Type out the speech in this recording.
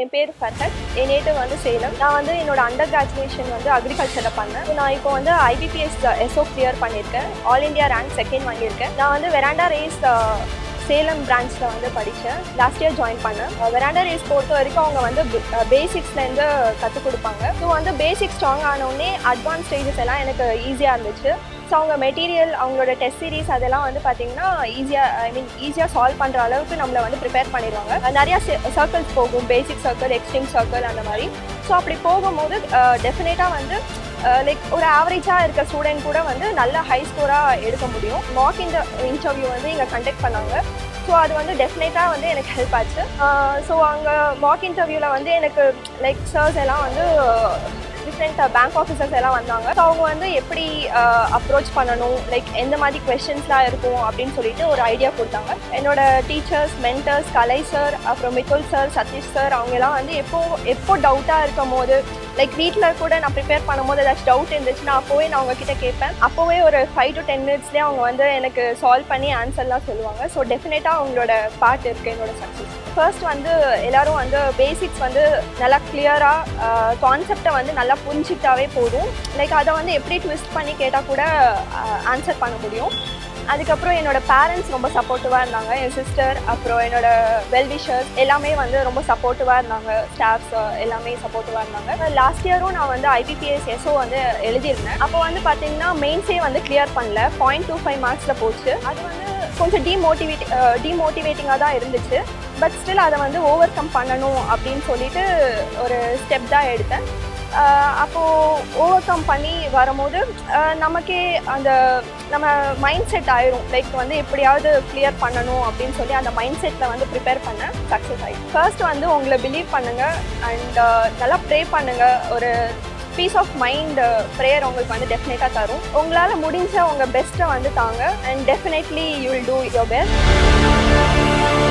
என் பேர் ஃபர்ஹத். என் நேட்டிவ் வந்து சேலம். நான் வந்து என்னோட அண்டர் கிராஜுவேஷன் வந்து அக்ரிகல்ச்சரில் பண்ணேன். நான் இப்போ வந்து ஐபிபிஎஸ் எஸ்ஓ கிளியர் பண்ணியிருக்கேன். ஆல் இந்தியா ரேங்க் செகண்ட் வாங்கியிருக்கேன். நான் வந்து வெராண்டா ரேஸ் சேலம் பிரான்ச்சில் வந்து படித்தேன் லாஸ்ட் இயர் ஜாயின் பண்ணேன். Uh, வெராண்டா ரேஸ் பொறுத்த வரைக்கும் அவங்க வந்து பேசிக்ஸ்லேருந்து uh, கற்றுக் கொடுப்பாங்க. ஸோ வந்து பேசிக் ஸ்ட்ராங் ஆனவுடனே அட்வான்ஸ் ஸ்டேஜஸ் எல்லாம் எனக்கு ஈஸியாக இருந்துச்சு. ஸோ அவங்க மெட்டீரியல் அவங்களோட டெஸ்ட் சீரிஸ் அதெல்லாம் வந்து பார்த்தீங்கன்னா ஈஸியாக ஐ மீன் ஈஸியாக சால்வ் பண்ணுற அளவுக்கு நம்மளை வந்து ப்ரிப்பேர் பண்ணிடுவாங்க. Uh, நிறையா சர்க்கிள்ஸ் போகும். பேசிக் சர்க்கிள் எக்ஸ்ட்ரீம் சர்க்கிள் அந்த மாதிரி. ஸோ அப்படி போகும்போது டெஃபினட்டாக வந்து Uh, லைக் ஒரு ஆவரேஜாக இருக்க ஸ்டூடெண்ட் கூட வந்து நல்ல ஹை ஸ்கோராக எடுக்க முடியும். மாக் இந்த இன்டர்வியூ வந்து இங்கே கண்டக்ட் பண்ணாங்க. ஸோ அது வந்து டெஃபினட்டாக வந்து எனக்கு ஹெல்ப் ஆச்சு. ஸோ அங்கே மாக் இன்டர்வியூவில் வந்து எனக்கு லைக் சர்ஸ் எல்லாம் வந்து டிஃப்ரெண்ட் பேங்க் ஆஃபீஸர்ஸ் எல்லாம் வந்தாங்க. ஸோ அவங்க வந்து எப்படி uh, அப்ரோச் பண்ணணும்? லைக் எந்த மாதிரி கொஷின்ஸ்லாம் இருக்கும் அப்படின்னு சொல்லிட்டு ஒரு ஐடியா கொடுத்தாங்க. என்னோட டீச்சர்ஸ் மென்டர்ஸ் கலை சார் அப்புறம் மிகுல் சார் சதீஷ் சார் அவங்கெல்லாம் வந்து எப்போ எப்போ டவுட்டாக இருக்கும் போது லைக் வீட்டில் கூட நான் ப்ரிப்பேர் பண்ணும்போது ஏதாச்சும் டவுட் இருந்துச்சுன்னா அப்போவே நான் அவங்கக்கிட்ட கேட்பேன். அப்போவே ஒரு ஃபைவ் டு டென் மினிட்ஸ்லேயே அவங்க வந்து எனக்கு சால்வ் பண்ணி ஆன்சர்லாம் சொல்லுவாங்க. ஸோ டெஃபினட்டாக அவங்களோட பார்ட் இருக்குது என்னோட சக்ஸஸ் ஃபர்ஸ்ட் வந்து எல்லாரும் வந்து பேசிக்ஸ் வந்து நல்லா கிளியராக கான்செப்டை வந்து நல்லா புரிஞ்சுக்கிட்டாவே போதும். லைக் அதை வந்து எப்படி ட்விஸ்ட் பண்ணி கேட்டால் கூட ஆன்சர் பண்ண முடியும். அதுக்கப்புறம் என்னோட பேரண்ட்ஸ் ரொம்ப சப்போர்ட்டிவாக இருந்தாங்க. என் சிஸ்டர் அப்புறம் என்னோட வெல்விஷர்ஸ் எல்லாமே வந்து ரொம்ப சப்போர்ட்டிவாக இருந்தாங்க. ஸ்டாஃப்ஸ் எல்லாமே சப்போர்ட்டிவாக இருந்தாங்க. லாஸ்ட் இயரும் நான் வந்து ஐபிபிஎஸ் எஸ்ஓ வந்து எழுதியிருந்தேன். அப்போ வந்து பார்த்தீங்கன்னா மெயின்ஸே வந்து கிளியர் பண்ணல. பாயிண்ட் டூ ஃபைவ் மார்க்ஸில் போச்சு. அது வந்து கொஞ்சம் டிமோட்டிவேட் டிமோட்டிவேட்டிங்காக தான் இருந்துச்சு. பட் ஸ்டில் அதை வந்து ஓவர் கம் பண்ணணும் அப்படின்னு சொல்லிட்டு ஒரு ஸ்டெப் தான் எடுத்தேன். அப்போது ஓவர் கம் பண்ணி வரும்போது நமக்கே அந்த நம்ம மைண்ட் செட் ஆயிரும். லைக் வந்து எப்படியாவது கிளியர் பண்ணணும் அப்படின்னு சொல்லி அந்த மைண்ட் செட்டில் வந்து ப்ரிப்பேர் பண்ண சக்ஸஸ் ஆகிடும் ஃபர்ஸ்ட் வந்து உங்களை பிலீவ் பண்ணுங்கள் அண்ட் நல்லா ப்ரே பண்ணுங்கள் ஒரு பீஸ் ஆஃப் மைண்ட் ப்ரேயர் உங்களுக்கு வந்து டெஃபினட்டாக தரும். உங்களால் முடிஞ்ச உங்கள் பெஸ்ட்டை வந்து தாங்க. And definitely you will do your best